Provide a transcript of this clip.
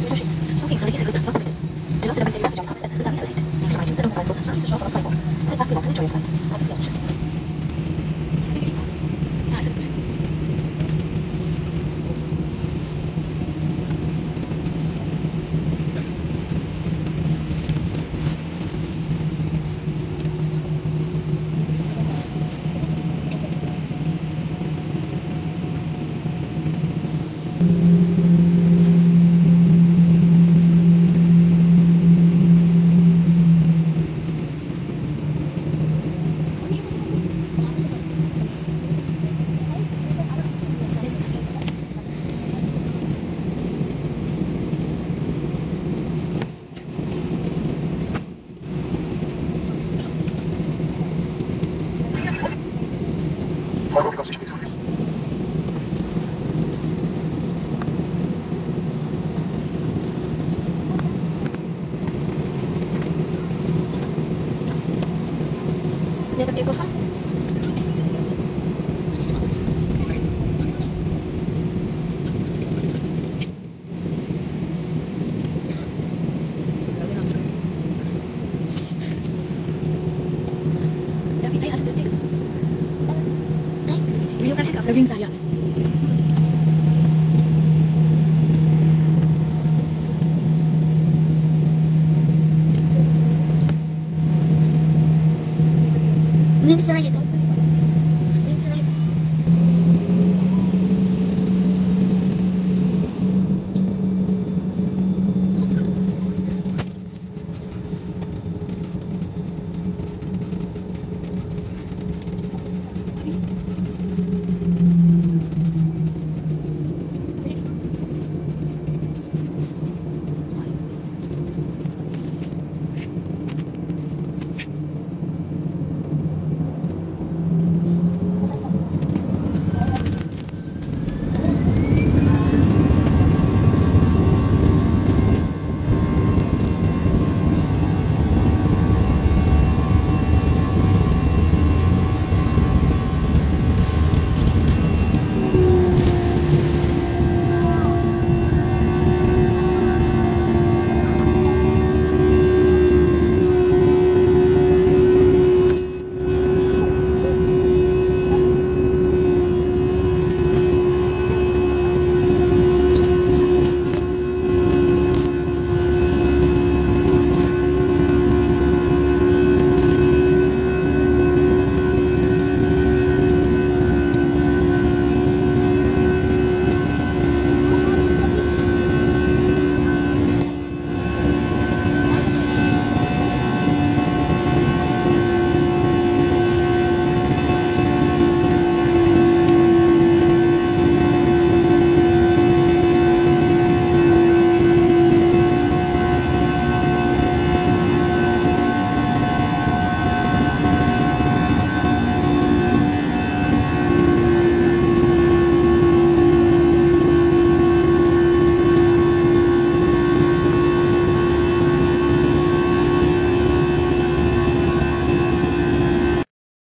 thank mm -hmm. you воронка в спицах. Mira qué cosa. Mungkin 道